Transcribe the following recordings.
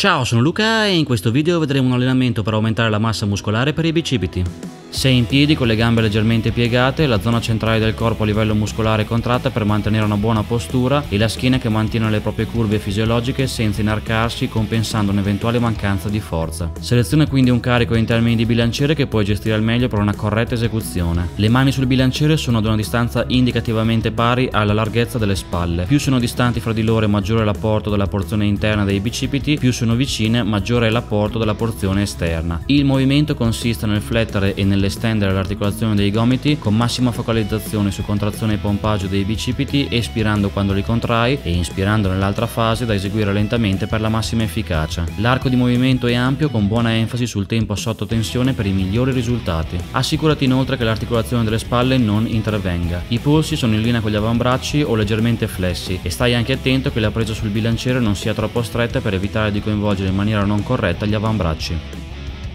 Ciao, sono Luca e in questo video vedremo un allenamento per aumentare la massa muscolare per i bicipiti. Sei in piedi con le gambe leggermente piegate, la zona centrale del corpo a livello muscolare contratta per mantenere una buona postura e la schiena che mantiene le proprie curve fisiologiche senza inarcarsi compensando un'eventuale mancanza di forza. Seleziona quindi un carico in termini di bilanciere che puoi gestire al meglio per una corretta esecuzione. Le mani sul bilanciere sono ad una distanza indicativamente pari alla larghezza delle spalle. Più sono distanti fra di loro maggiore è l'apporto della porzione interna dei bicipiti, più sono vicine maggiore è l'apporto della porzione esterna. Il movimento consiste nel flettere e nel nell'estendere l'articolazione dei gomiti con massima focalizzazione su contrazione e pompaggio dei bicipiti, espirando quando li contrai e inspirando nell'altra fase da eseguire lentamente per la massima efficacia. L'arco di movimento è ampio con buona enfasi sul tempo sotto tensione per i migliori risultati. Assicurati inoltre che l'articolazione delle spalle non intervenga. I polsi sono in linea con gli avambracci o leggermente flessi e stai anche attento che la presa sul bilanciere non sia troppo stretta per evitare di coinvolgere in maniera non corretta gli avambracci.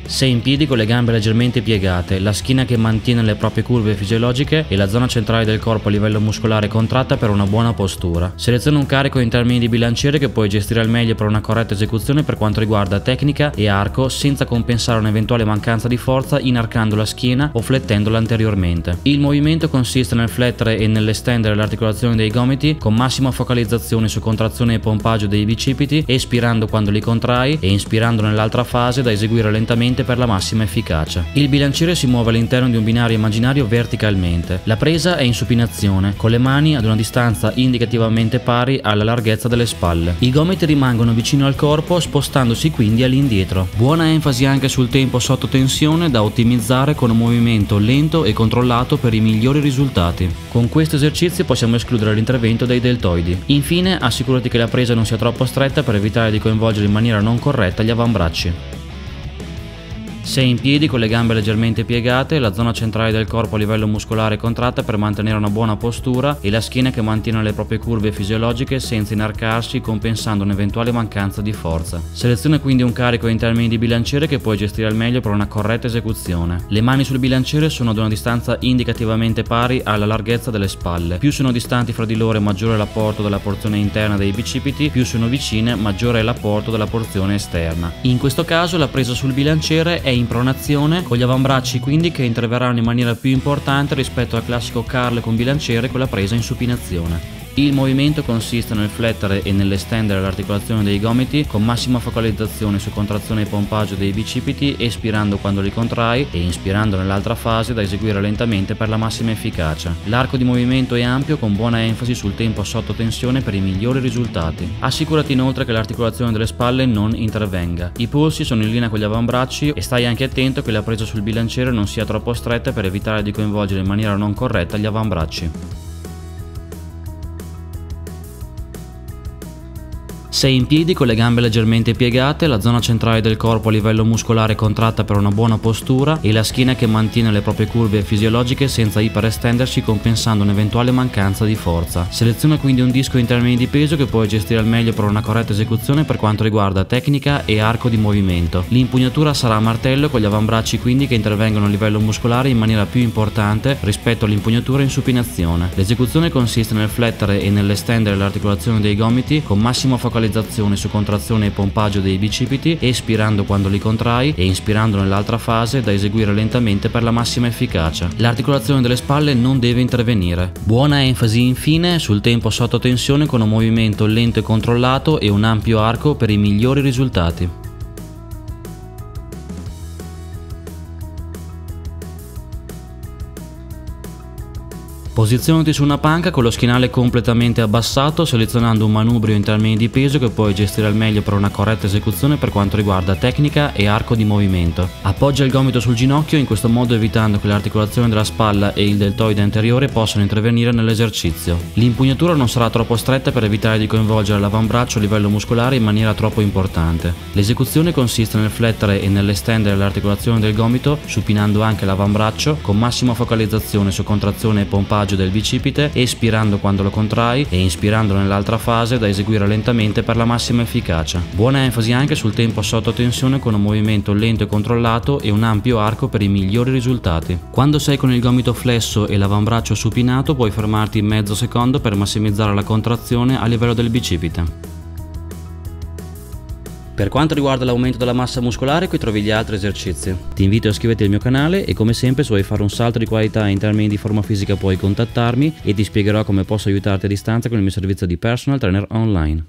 Sei in piedi con le gambe leggermente piegate, la schiena che mantiene le proprie curve fisiologiche e la zona centrale del corpo a livello muscolare contratta per una buona postura. Seleziona un carico in termini di bilanciere che puoi gestire al meglio per una corretta esecuzione per quanto riguarda tecnica e arco senza compensare un'eventuale mancanza di forza inarcando la schiena o flettendola anteriormente. Il movimento consiste nel flettere e nell'estendere l'articolazione dei gomiti con massima focalizzazione su contrazione e pompaggio dei bicipiti, espirando quando li contrai e inspirando nell'altra fase da eseguire lentamente verticalmente per la massima efficacia. Il bilanciere si muove all'interno di un binario immaginario verticalmente. La presa è in supinazione, con le mani ad una distanza indicativamente pari alla larghezza delle spalle. I gomiti rimangono vicino al corpo, spostandosi quindi all'indietro. Buona enfasi anche sul tempo sotto tensione da ottimizzare con un movimento lento e controllato per i migliori risultati. Con questo esercizio possiamo escludere l'intervento dei deltoidi. Infine, assicurati che la presa non sia troppo stretta per evitare di coinvolgere in maniera non corretta gli avambracci. Sei in piedi con le gambe leggermente piegate, la zona centrale del corpo a livello muscolare contratta per mantenere una buona postura e la schiena che mantiene le proprie curve fisiologiche senza inarcarsi compensando un'eventuale mancanza di forza. Seleziona quindi un carico in termini di bilanciere che puoi gestire al meglio per una corretta esecuzione. Le mani sul bilanciere sono ad una distanza indicativamente pari alla larghezza delle spalle. Più sono distanti fra di loro maggiore è l'apporto della porzione interna dei bicipiti, più sono vicine maggiore è l'apporto della porzione esterna. In questo caso la presa sul bilanciere è in pronazione con gli avambracci quindi che interverranno in maniera più importante rispetto al classico carle con bilanciere con la presa in supinazione. Il movimento consiste nel flettere e nell'estendere l'articolazione dei gomiti con massima focalizzazione su contrazione e pompaggio dei bicipiti, espirando quando li contrai e inspirando nell'altra fase da eseguire lentamente per la massima efficacia. L'arco di movimento è ampio con buona enfasi sul tempo sotto tensione per i migliori risultati. Assicurati inoltre che l'articolazione delle spalle non intervenga. I polsi sono in linea con gli avambracci e stai anche attento che la presa sul bilanciere non sia troppo stretta per evitare di coinvolgere in maniera non corretta gli avambracci. Sei in piedi con le gambe leggermente piegate, la zona centrale del corpo a livello muscolare contratta per una buona postura e la schiena che mantiene le proprie curve fisiologiche senza iperestendersi compensando un'eventuale mancanza di forza. Seleziona quindi un disco in termini di peso che puoi gestire al meglio per una corretta esecuzione per quanto riguarda tecnica e arco di movimento. L'impugnatura sarà a martello con gli avambracci quindi che intervengono a livello muscolare in maniera più importante rispetto all'impugnatura in supinazione. L'esecuzione consiste nel flettere e nell'estendere l'articolazione dei gomiti con massima focalizzazione focalizzazione su contrazione e pompaggio dei bicipiti, espirando quando li contrai e inspirando nell'altra fase da eseguire lentamente per la massima efficacia. L'articolazione delle spalle non deve intervenire. Buona enfasi infine sul tempo sotto tensione con un movimento lento e controllato e un ampio arco per i migliori risultati. Posizionati su una panca con lo schienale completamente abbassato selezionando un manubrio in termini di peso che puoi gestire al meglio per una corretta esecuzione per quanto riguarda tecnica e arco di movimento. Appoggia il gomito sul ginocchio in questo modo evitando che l'articolazione della spalla e il deltoide anteriore possano intervenire nell'esercizio. L'impugnatura non sarà troppo stretta per evitare di coinvolgere l'avambraccio a livello muscolare in maniera troppo importante. L'esecuzione consiste nel flettere e nell'estendere l'articolazione del gomito supinando anche l'avambraccio con massima focalizzazione su contrazione e pompaggio passaggio del bicipite espirando quando lo contrai e inspirando nell'altra fase da eseguire lentamente per la massima efficacia. Buona enfasi anche sul tempo sotto tensione con un movimento lento e controllato e un ampio arco per i migliori risultati. Quando sei con il gomito flesso e l'avambraccio supinato puoi fermarti mezzo secondo per massimizzare la contrazione a livello del bicipite. Per quanto riguarda l'aumento della massa muscolare, qui trovi gli altri esercizi. Ti invito a iscriverti al mio canale e come sempre se vuoi fare un salto di qualità in termini di forma fisica puoi contattarmi e ti spiegherò come posso aiutarti a distanza con il mio servizio di personal trainer online.